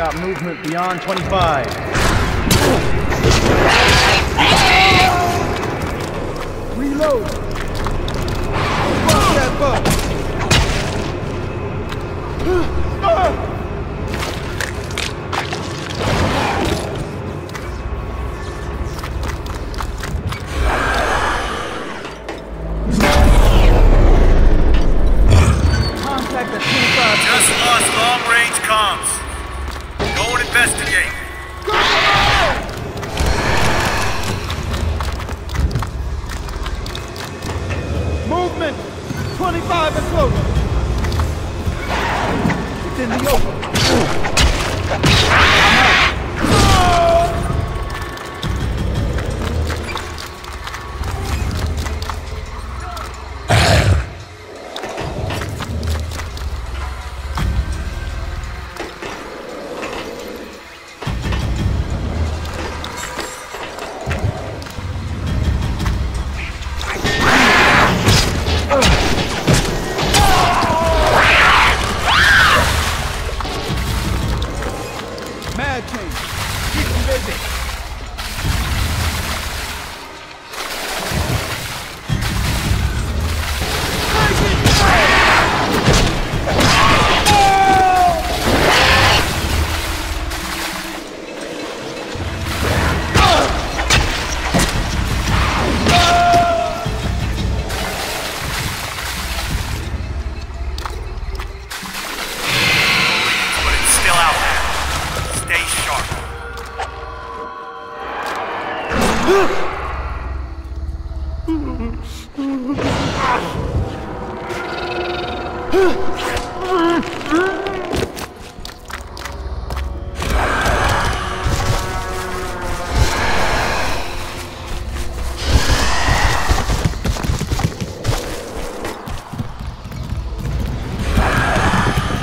Got movement beyond 25. Reload! Fuck that bug! 25 and closer! It's in the open.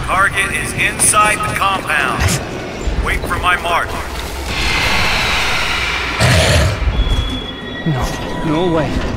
Target is inside the compound. Wait for my mark. No no way.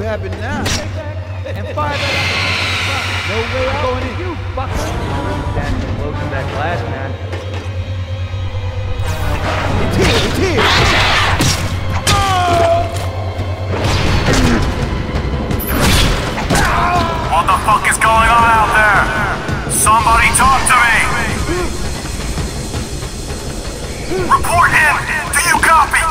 You happen now? And fire that up. No way out. Going in. You fucker. Standing close to that glass, man. It's here, it's here. What the fuck is going on out there? Somebody talk to me! Report him! Do you copy?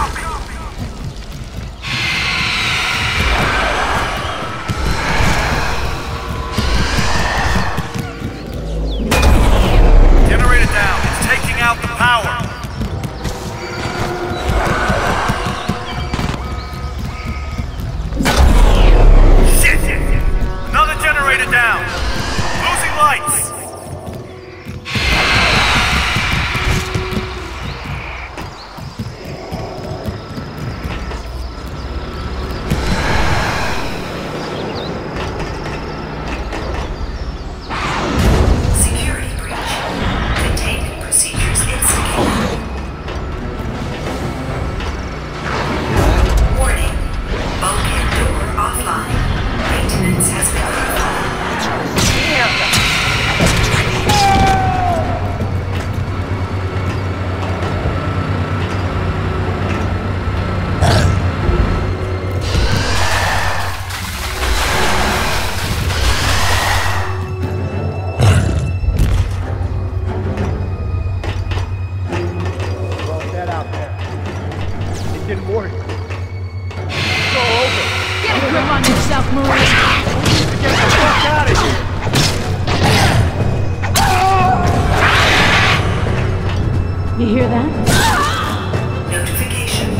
You hear that? Notification.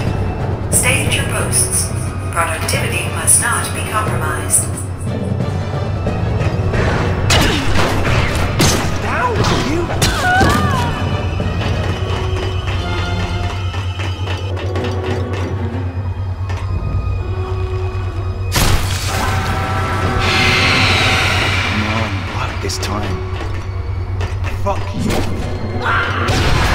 Stay at your posts. Productivity must not be compromised. Now you... this time. Fuck you. Ah!